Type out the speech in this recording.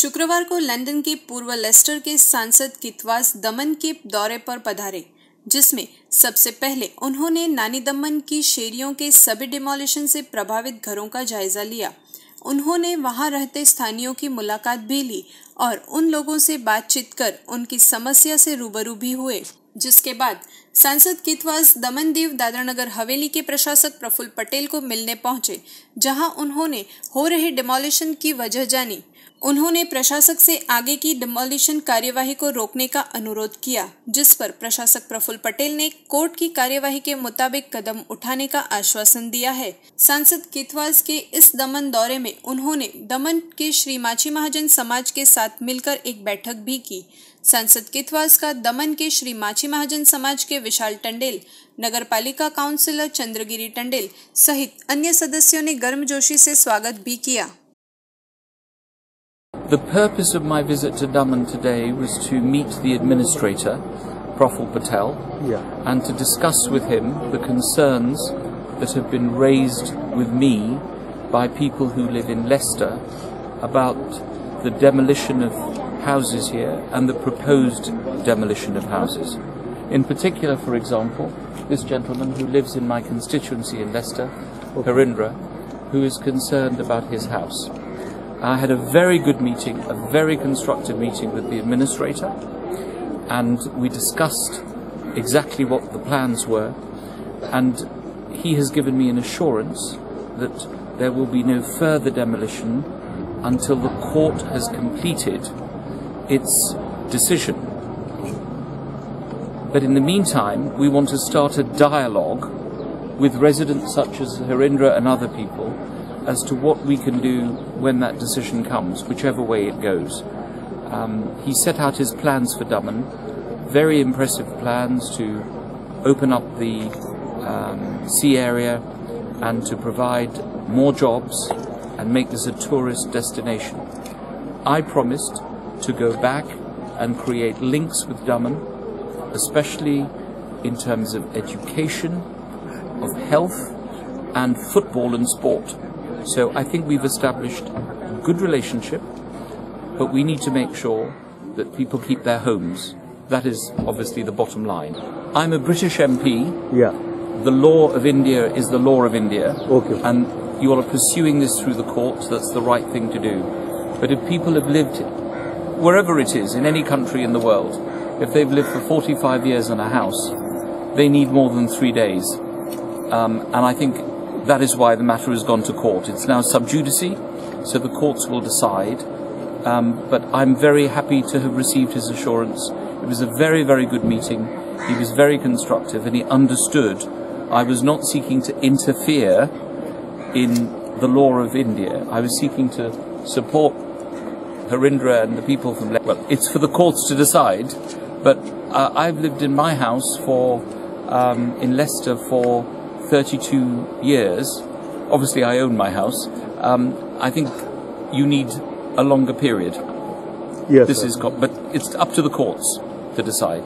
शुक्रवार को लंदन के पूर्व लेस्टर के सांसद कितवास दमन के दौरे पर पधारे, जिसमें सबसे पहले उन्होंने नानी दमन की शेरियों के सभी डिमोलिशन से प्रभावित घरों का जायजा लिया। उन्होंने वहाँ रहते स्थानियों की मुलाकात भी ली और उन लोगों से बातचीत कर उनकी समस्या से रूबरू भी हुए, जिसके बाद सांसद कितवास दमन दीव दादरा नगर हवेली के प्रशासक प्रफुल्ल पटेल को मिलने पहुँचे, जहाँ उन्होंने हो रहे डिमोलिशन की वजह जानी। उन्होंने प्रशासक से आगे की डिमोलिशन कार्यवाही को रोकने का अनुरोध किया, जिस पर प्रशासक प्रफुल्ल पटेल ने कोर्ट की कार्यवाही के मुताबिक कदम उठाने का आश्वासन दिया है। सांसद किथवास के इस दमन दौरे में उन्होंने दमन के श्री माची महाजन समाज के साथ मिलकर एक बैठक भी की। सांसद किथवास का दमन के श्री माची महाजन समाज के विशाल टंडेल नगर पालिका काउंसिलर चंद्रगिरी टंडेल सहित अन्य सदस्यों ने गर्मजोशी से स्वागत भी किया। The purpose of my visit to Daman today was to meet the administrator, Praful Patel, Yeah. and to discuss with him the concerns that have been raised with me by people who live in Leicester about the demolition of houses here and the proposed demolition of houses. In particular, for example, this gentleman who lives in my constituency in Leicester, Harindra, who is concerned about his house. I had a very good meeting, a very constructive meeting with the administrator, and we discussed exactly what the plans were, and he has given me an assurance that there will be no further demolition until the court has completed its decision. But in the meantime, we want to start a dialogue with residents such as Harindra and other people as to what we can do when that decision comes, whichever way it goes. Um, he set out his plans for Daman, very impressive plans to open up the um, sea area and to provide more jobs and make this a tourist destination. I promised to go back and create links with Daman, especially in terms of education, of health, and football and sport. So I think we've established a good relationship, but we need to make sure that people keep their homes. That is obviously the bottom line. I'm a British MP. Yeah. The law of India is the law of India. Okay. And you are pursuing this through the courts. That's the right thing to do. But if people have lived wherever it is, in any country in the world, if they've lived for 45 years in a house, they need more than three days. Um, and I think that is why the matter has gone to court. It's now sub judice, so the courts will decide. Um, but I'm very happy to have received his assurance. It was a very, very good meeting. He was very constructive and he understood I was not seeking to interfere in the law of India. I was seeking to support Harindra and the people from. Well, it's for the courts to decide. But uh, I've lived in my house for um, in Leicester for 32 years. Obviously, I own my house. Um, I think you need a longer period. Yes. This sir. is, but it's up to the courts to decide.